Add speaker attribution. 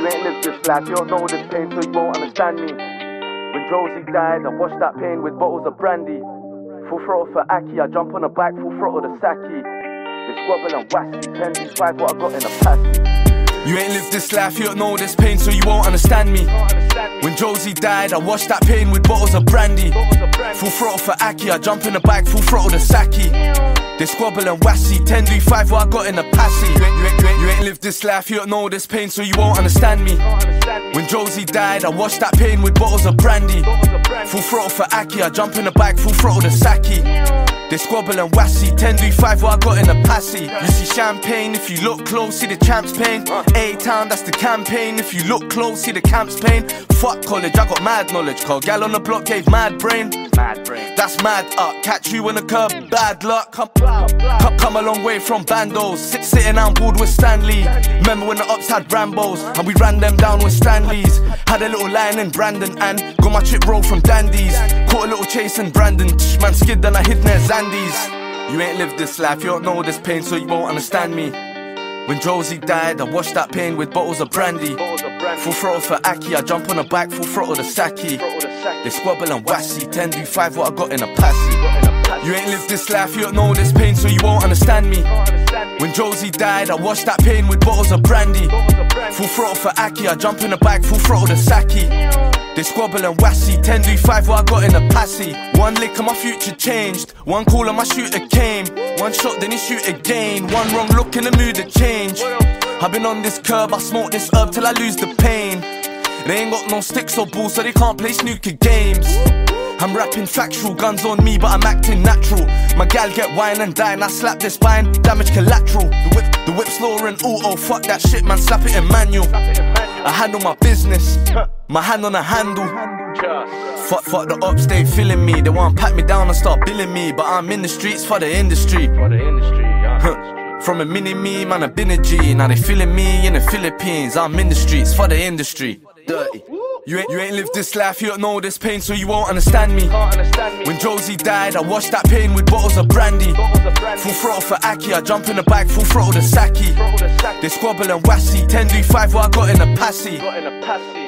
Speaker 1: You ain't lived this life, you don't know this pain, so you won't understand me. When Jonezy died, I washed that pain with bottles of brandy. Full throttle for akhi, I jump on a bike, full throttle the Saki. They squabble and wassy, 10 to 5 what I got in a passy.
Speaker 2: You ain't lived this life, you don't know this pain, so you won't understand me. When Jonezy died, I washed that pain with bottles of brandy. Full throttle for akhi, I jump in the bike, full throttle the Saki. They squabble and wassy, 10 do 5 what I got in a passy. You ain't, you, ain't, you, ain't, you ain't lived this life, you don't know this pain, so you won't understand me. When Jonezy died, I washed that pain with bottles of brandy. Full throttle for akhi, I jump in the bike, full throttle the Saki. They squabble and wassy, 10 do 5 what I got in a passy. You see champagne, if you look close, see the champ's pain. A town, that's the campaign. If you look close, see the camp's pain. Fuck college, I got mad knowledge. Call gal on the block gave mad brain.
Speaker 1: Mad brain.
Speaker 2: That's mad up. Catch you in the curb, bad luck. Come, come, come a long way from bandos. Sit, sitting on board with Stanley. Remember when the ups had Rambos and we ran them down with Stanleys. Had a little line in Brandon and got my chip roll from Dandy's. Caught a in Brandon. Man skid and I hid near Zandy's. You ain't lived this life, you don't know this pain, so you won't understand me. When Jonezy died, I washed that pain with bottles of brandy. Full throttle for akhi, I jump on a bike, full throttle the Saki. They squabble and wassy, 10 do 5 what I got in a passy. You ain't lived this life, you don't know this pain, so you won't understand me. When Jonezy died, I washed that pain with bottles of brandy. Full throttle for akhi, I jump in the bike, full throttle the Saki. They squabble and wassy, 10 do 5 what I got in a passy. One lick and my future changed. One call and my shooter came. One shot, then he shoot again. One wrong look and the mood had changed. I've been on this curb, I smoke this herb till I lose the pain. They ain't got no sticks or balls, so they can't play snooker games. I'm rapping factual, guns on me, but I'm acting natural. My gal get wine and dine, I slap this spine, damage collateral. The whip, the whip's lower and auto, fuck that shit, man, slap it in manual. I handle my business, my hand on the handle. Fuck, fuck the ops, they feeling me. They want to pat me down and start billing me, but I'm in the streets for the industry.
Speaker 1: For the industry, yeah.
Speaker 2: From a mini me, man, I've been a G. Now they feeling me in the Philippines. I'm in the streets for the industry. Dirty. You ain't, you ain't lived this life, you don't know this pain, so you won't understand me.
Speaker 1: Understand me.
Speaker 2: When Jonezy died, I washed that pain with bottles of brandy.
Speaker 1: Bottles of brandy.
Speaker 2: Full throttle for akhi, I jump in the bike, full throttle the Saki.
Speaker 1: Saki.
Speaker 2: They squabble and wassy, 10 do 5 what I got in a passy.
Speaker 1: Got in a passy.